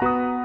Música